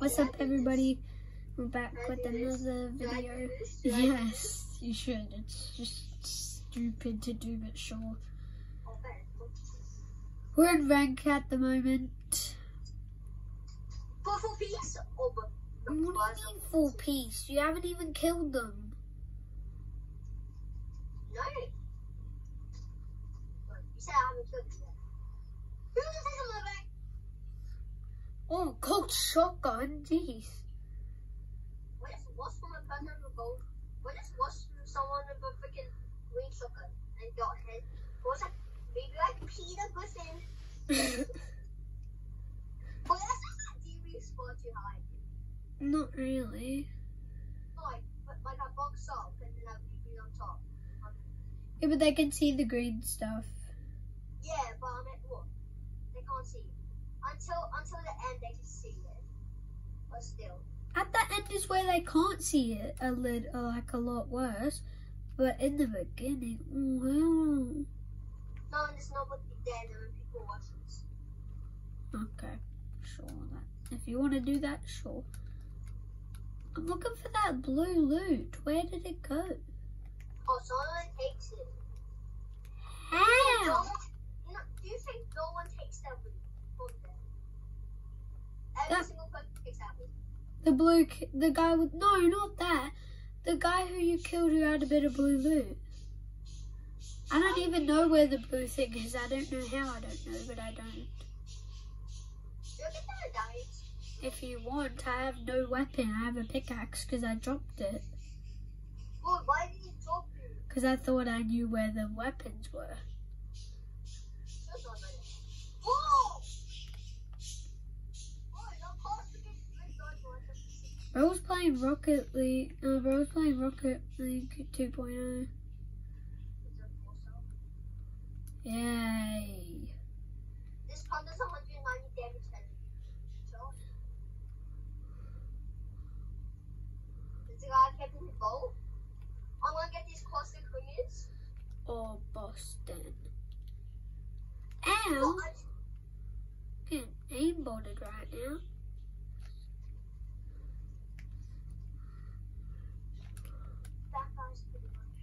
What's up, everybody? We're back with another video. Yes, you should. It's just stupid to do, but sure. We're in rank at the moment. Full piece or What do you mean full piece? You haven't even killed them. No. You said I haven't killed you yet. Who's the second one back? Oh, gold shotgun, jeez. What is what's from a person with gold? What is what's from someone with a freaking green shotgun and got head? What's that? Maybe like Peter Griffin. But that's not that DB spot too high. Not really. Like, but like a box up and then have DB on top. Yeah, but they can see the green stuff. Yeah, but I mean, what? They can't see. Until until the end, they can see it. But still. At the end is where they can't see it a little, uh, like a lot worse. But in the beginning, wow. No, and it's not what they did when people. Okay, sure. That if you want to do that, sure. I'm looking for that blue loot. Where did it go? Oh, someone takes it. No How? one, you know, do you think no one takes that loot from them? Every That- single person takes that loot. The blue, the guy with no, not that. The guy who you killed who had a bit of blue loot. I don't even know where the blue thing is. I don't know how. I don't know, but I don't. Do you get that died? If you want, I have no weapon. I have a pickaxe because I dropped it. Well, why did you drop it? Because I thought I knew where the weapons were. Just on it. Whoa! Of was playing Rocket League. Uh, was playing Rocket League oh. 2.0. It's a. Yay. This pump does 190 damage then. The guy kept the? I'm gonna get these Boston. I- Getting aimbotted right now. that guy's pretty much.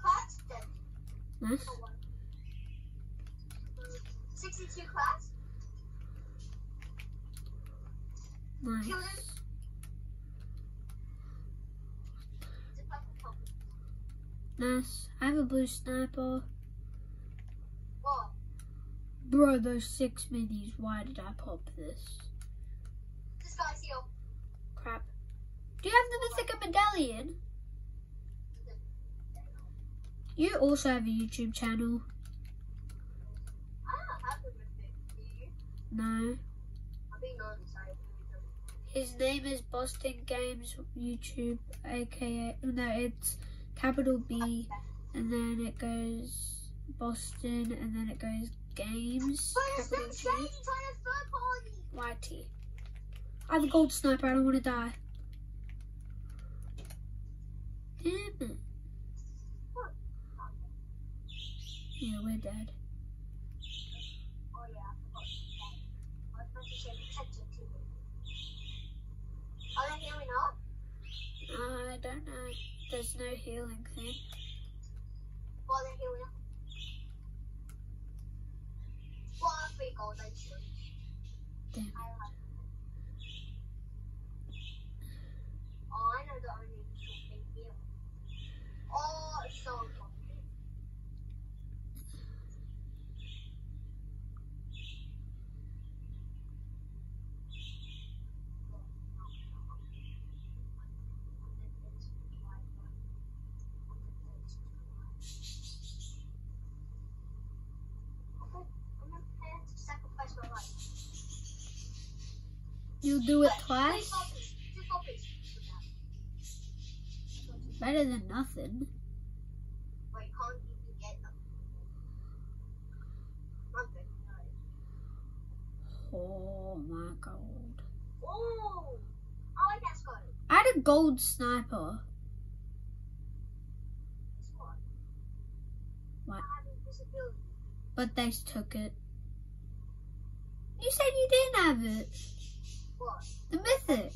Class dead. Nice. Oh, one. 62 class. Nice. Kill him. It's a purple pump. Nice. I have a blue sniper. Whoa. Bro, those six minis. Why did I pop this? This guy's here. Crap. Do you have the Mythica Medallion? You also have a YouTube channel. No. His name is Boston Games YouTube, aka no, it's capital B, and then it goes Boston, and then it goes Games, capital. I have a gold sniper. I don't want to die. Damn it. Yeah, we're dead. Oh. Are they healing up? I don't know. There's no healing thing. Well, they're healing up. Well, gold, I should. Damn. I have. Oh, I know the only thing here. Oh, it's so complicated. Okay, I'm gonna have to sacrifice my life. You'll do it twice? Better than nothing. Oh my god. Oh! I like that scope. I had a gold sniper. What? But they took it. You said you didn't have it. The mythic.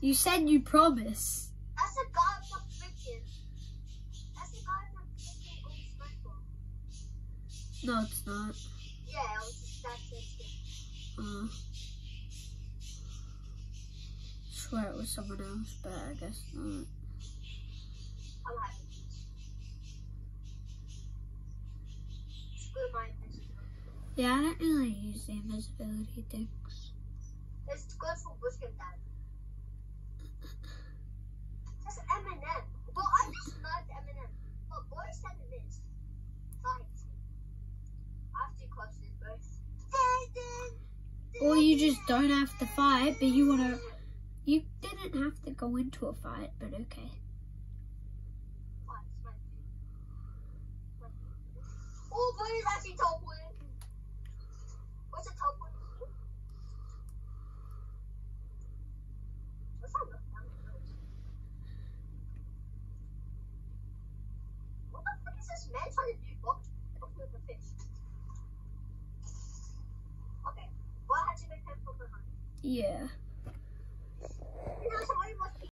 You said you promised. That's the guy from freaking. That's the guy from freaking Gold Sniper. No, it's not. Yeah, it was just that thing. Uh, swear it was someone else, but I guess not. I'm this. Screw my invisibility. Yeah, I don't really use the invisibility things. It's good for Bushkin Dad. That's Eminem. But I just loved Eminem. But boy said it is. Right. I have to clutch this verse. Or you just don't have to fight, but you wanna. You didn't have to go into a fight, but okay. Oh, boy, is actually top one. What's the top one? What's that look down the road? What the trying to do? Oh, oh, with the fish. Okay, well, had make him from behind. Yeah. You